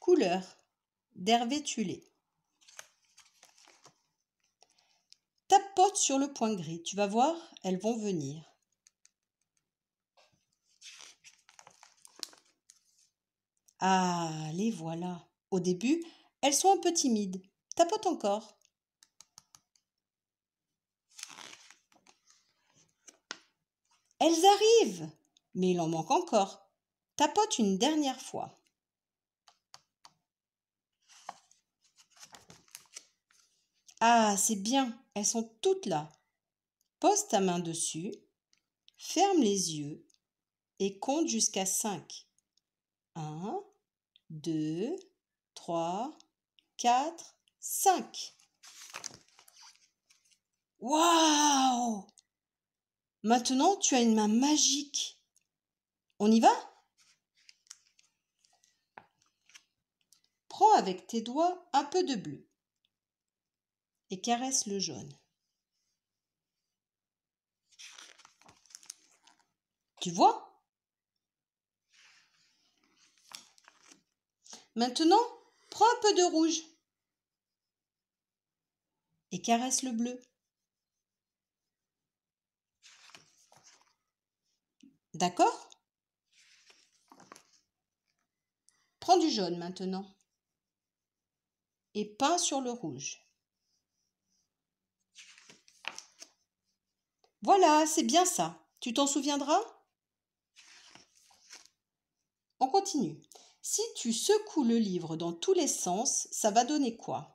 Couleur d'Hervé Tulé. Tapote sur le point gris. Tu vas voir, elles vont venir. Ah, les voilà. Au début, elles sont un peu timides. Tapote encore. Elles arrivent, mais il en manque encore. Tapote une dernière fois. Ah, c'est bien, elles sont toutes là. Pose ta main dessus, ferme les yeux et compte jusqu'à 5. 1, 2, 3, 4, 5. Waouh Maintenant, tu as une main magique. On y va? Prends avec tes doigts un peu de bleu et caresse le jaune. Tu vois? Maintenant, prends un peu de rouge et caresse le bleu. D'accord? Prends du jaune maintenant et peins sur le rouge. Voilà, c'est bien ça. Tu t'en souviendras? On continue. Si tu secoues le livre dans tous les sens, ça va donner quoi?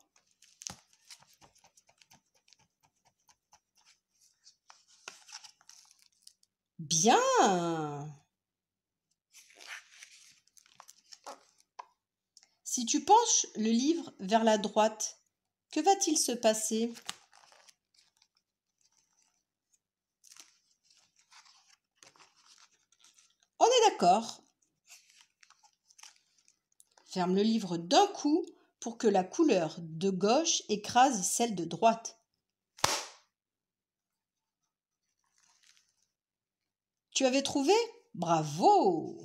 Bien Si tu penches le livre vers la droite, que va-t-il se passer On est d'accord. Ferme le livre d'un coup pour que la couleur de gauche écrase celle de droite. Tu avais trouvé? Bravo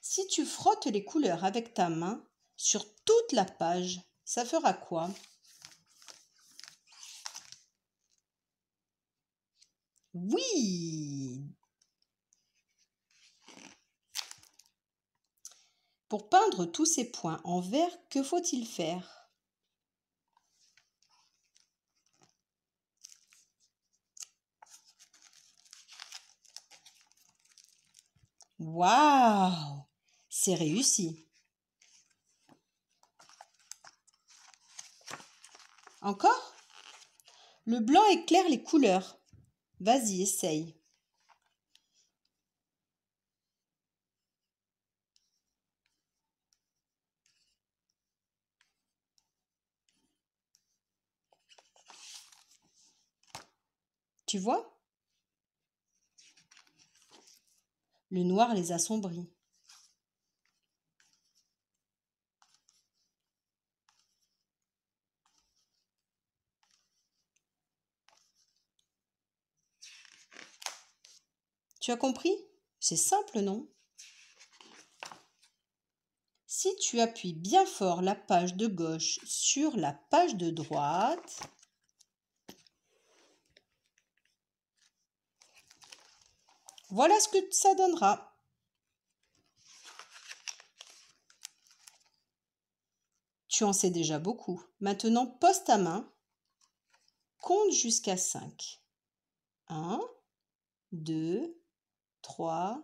Si tu frottes les couleurs avec ta main sur toute la page, ça fera quoi? Oui Pour peindre tous ces points en vert, que faut-il faire? Waouh C'est réussi. Encore? Le blanc éclaire les couleurs. Vas-y, essaye. Tu vois? Le noir les assombrit. Tu as compris? C'est simple, non? Si tu appuies bien fort la page de gauche sur la page de droite, Voilà ce que ça donnera. Tu en sais déjà beaucoup. Maintenant, pose ta main. Compte jusqu'à 5. 1, 2, 3,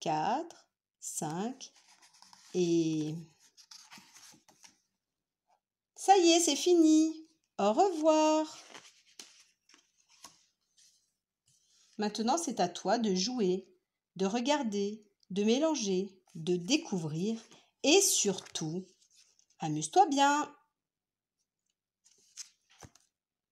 4, 5 et... Ça y est, c'est fini. Au revoir. Maintenant, c'est à toi de jouer, de regarder, de mélanger, de découvrir et surtout, amuse-toi bien.